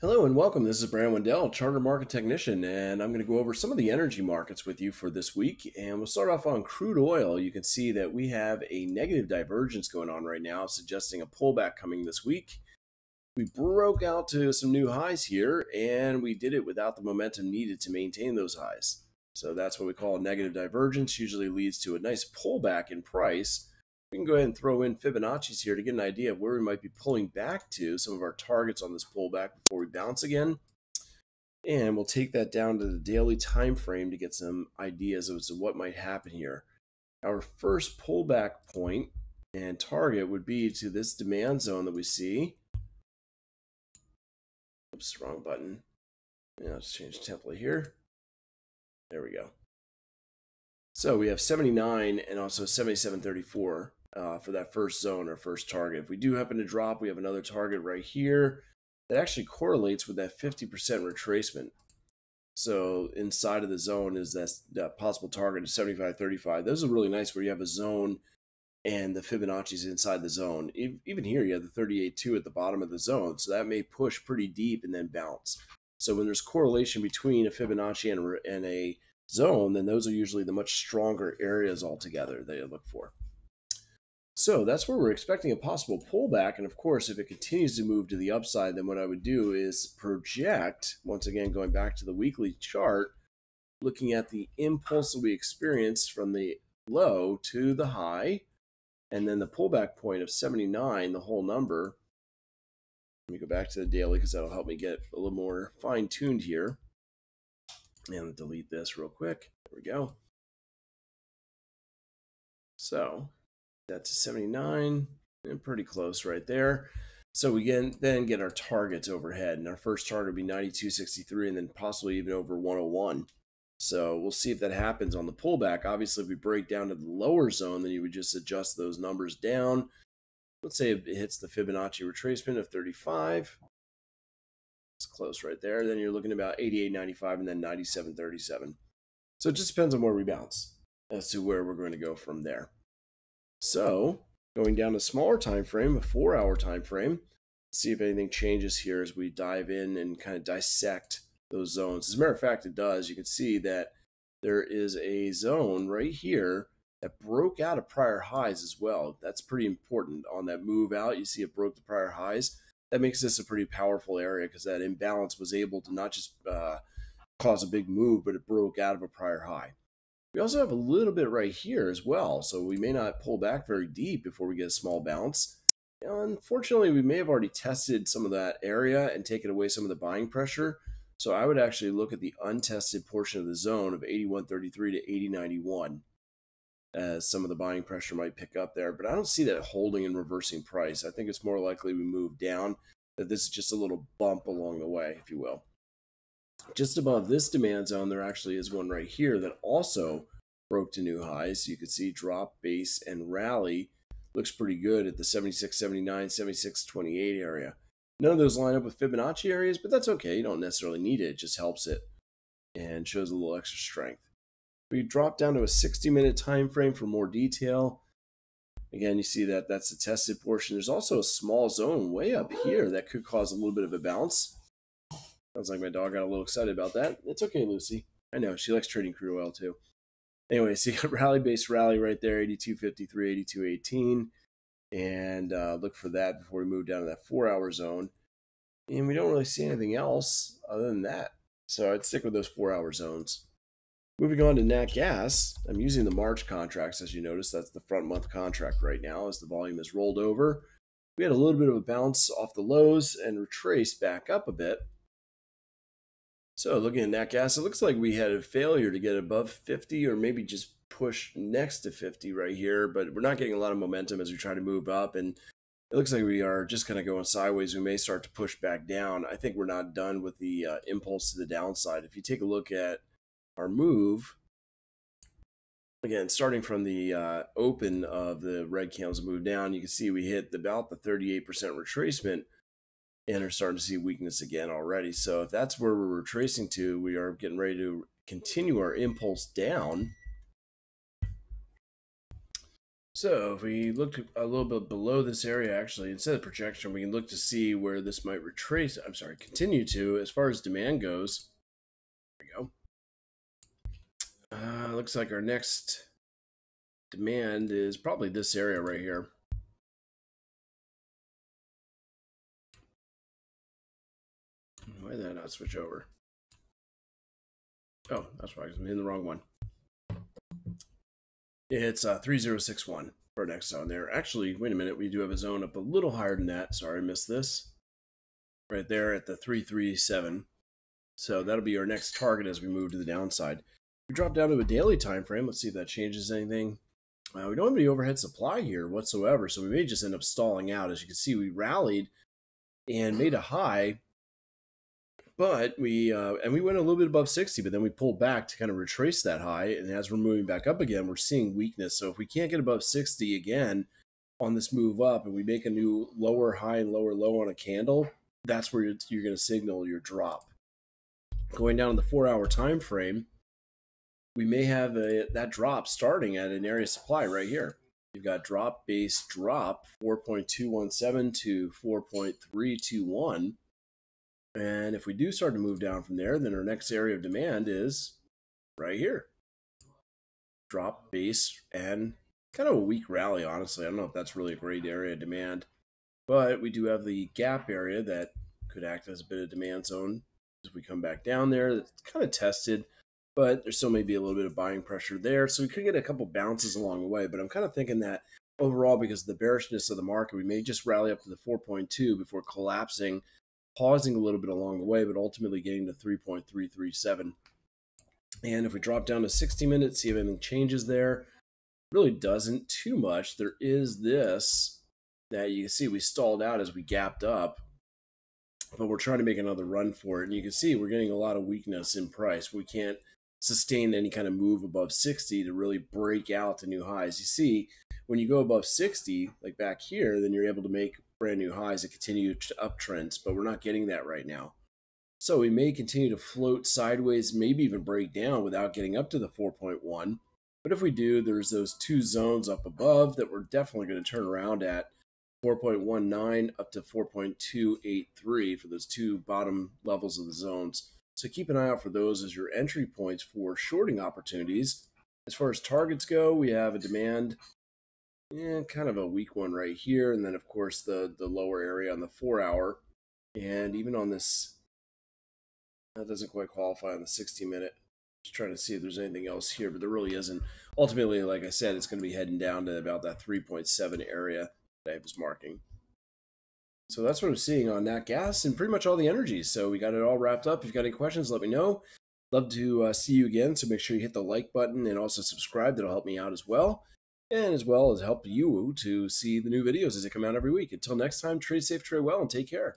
Hello and welcome. This is Brandon Wendell, Charter Market Technician, and I'm going to go over some of the energy markets with you for this week. And we'll start off on crude oil. You can see that we have a negative divergence going on right now, suggesting a pullback coming this week. We broke out to some new highs here, and we did it without the momentum needed to maintain those highs. So that's what we call a negative divergence, usually leads to a nice pullback in price we can go ahead and throw in Fibonacci's here to get an idea of where we might be pulling back to, some of our targets on this pullback before we bounce again. And we'll take that down to the daily time frame to get some ideas as to what might happen here. Our first pullback point and target would be to this demand zone that we see. Oops, wrong button. Yeah, let's change the template here. There we go. So we have 79 and also 7734 uh, for that first zone or first target. If we do happen to drop, we have another target right here that actually correlates with that 50% retracement. So inside of the zone is that, that possible target of 75.35. Those are really nice where you have a zone and the Fibonacci's inside the zone. Even here, you have the 38.2 at the bottom of the zone. So that may push pretty deep and then bounce. So when there's correlation between a Fibonacci and a, and a zone, then those are usually the much stronger areas altogether that you look for. So that's where we're expecting a possible pullback. And of course, if it continues to move to the upside, then what I would do is project, once again, going back to the weekly chart, looking at the impulse that we experienced from the low to the high, and then the pullback point of 79, the whole number. Let me go back to the daily because that'll help me get a little more fine tuned here. And delete this real quick. There we go. So that to 79 and pretty close right there. So we get, then get our targets overhead, and our first target would be 92.63 and then possibly even over 101. So we'll see if that happens on the pullback. Obviously, if we break down to the lower zone, then you would just adjust those numbers down. Let's say it hits the Fibonacci retracement of 35. It's close right there. Then you're looking about 88.95 and then 97.37. So it just depends on where we bounce as to where we're going to go from there. So going down a smaller time frame, a four hour time frame, see if anything changes here as we dive in and kind of dissect those zones. As a matter of fact, it does. You can see that there is a zone right here that broke out of prior highs as well. That's pretty important on that move out. You see it broke the prior highs. That makes this a pretty powerful area because that imbalance was able to not just uh, cause a big move, but it broke out of a prior high. We also have a little bit right here as well, so we may not pull back very deep before we get a small bounce. unfortunately, we may have already tested some of that area and taken away some of the buying pressure. So I would actually look at the untested portion of the zone of 81.33 to 80.91 as some of the buying pressure might pick up there. But I don't see that holding and reversing price. I think it's more likely we move down, that this is just a little bump along the way, if you will. Just above this demand zone, there actually is one right here that also broke to new highs. You can see drop, base, and rally looks pretty good at the 76, 79, 76, 28 area. None of those line up with Fibonacci areas, but that's okay. You don't necessarily need it. It just helps it and shows a little extra strength. We drop down to a 60 minute time frame for more detail. Again, you see that that's the tested portion. There's also a small zone way up here that could cause a little bit of a bounce. Sounds like my dog got a little excited about that. It's okay, Lucy. I know she likes trading crude oil too. Anyway, so you got rally based rally right there, 82.53, 82.18. And uh, look for that before we move down to that four hour zone. And we don't really see anything else other than that. So I'd stick with those four hour zones. Moving on to Nat Gas, I'm using the March contracts as you notice. That's the front month contract right now as the volume is rolled over. We had a little bit of a bounce off the lows and retraced back up a bit. So looking at nat gas, it looks like we had a failure to get above 50 or maybe just push next to 50 right here, but we're not getting a lot of momentum as we try to move up. And it looks like we are just kind of going sideways. We may start to push back down. I think we're not done with the uh, impulse to the downside. If you take a look at our move, again, starting from the uh, open of the red candles move down, you can see we hit about the 38% retracement and are starting to see weakness again already. So if that's where we're retracing to, we are getting ready to continue our impulse down. So if we look a little bit below this area, actually, instead of projection, we can look to see where this might retrace, I'm sorry, continue to as far as demand goes. There we go. Uh, looks like our next demand is probably this area right here. Why did that not switch over? Oh, that's why I'm in the wrong one. It's uh, 3061 for our next zone there. Actually, wait a minute. We do have a zone up a little higher than that. Sorry, I missed this. Right there at the 337. So that'll be our next target as we move to the downside. We drop down to a daily time frame. Let's see if that changes anything. Uh, we don't have any overhead supply here whatsoever, so we may just end up stalling out. As you can see, we rallied and made a high but we uh, and we went a little bit above 60 but then we pulled back to kind of retrace that high and as we're moving back up again we're seeing weakness. So if we can't get above 60 again on this move up and we make a new lower high and lower low on a candle that's where you're, you're going to signal your drop. Going down in the four hour time frame we may have a, that drop starting at an area supply right here. You've got drop base drop 4.217 to 4.321 and if we do start to move down from there, then our next area of demand is right here. Drop, base, and kind of a weak rally, honestly. I don't know if that's really a great area of demand. But we do have the gap area that could act as a bit of demand zone as we come back down there. It's kind of tested, but there still may be a little bit of buying pressure there. So we could get a couple bounces along the way. But I'm kind of thinking that overall, because of the bearishness of the market, we may just rally up to the 4.2 before collapsing pausing a little bit along the way, but ultimately getting to 3.337. And if we drop down to 60 minutes, see if anything changes there, really doesn't too much. There is this that you can see we stalled out as we gapped up, but we're trying to make another run for it. And you can see we're getting a lot of weakness in price. We can't sustain any kind of move above 60 to really break out to new highs. You see, when you go above 60, like back here, then you're able to make brand new highs and continue to uptrends, but we're not getting that right now. So we may continue to float sideways, maybe even break down without getting up to the 4.1. But if we do, there's those two zones up above that we're definitely going to turn around at 4.19 up to 4.283 for those two bottom levels of the zones. So keep an eye out for those as your entry points for shorting opportunities. As far as targets go, we have a demand yeah, kind of a weak one right here, and then of course the the lower area on the four hour, and even on this, that doesn't quite qualify on the 60 minute. Just trying to see if there's anything else here, but there really isn't. Ultimately, like I said, it's going to be heading down to about that 3.7 area that I was marking. So that's what I'm seeing on nat gas and pretty much all the energies. So we got it all wrapped up. If you've got any questions, let me know. Love to uh, see you again. So make sure you hit the like button and also subscribe. That'll help me out as well and as well as help you to see the new videos as they come out every week. Until next time, trade safe, trade well, and take care.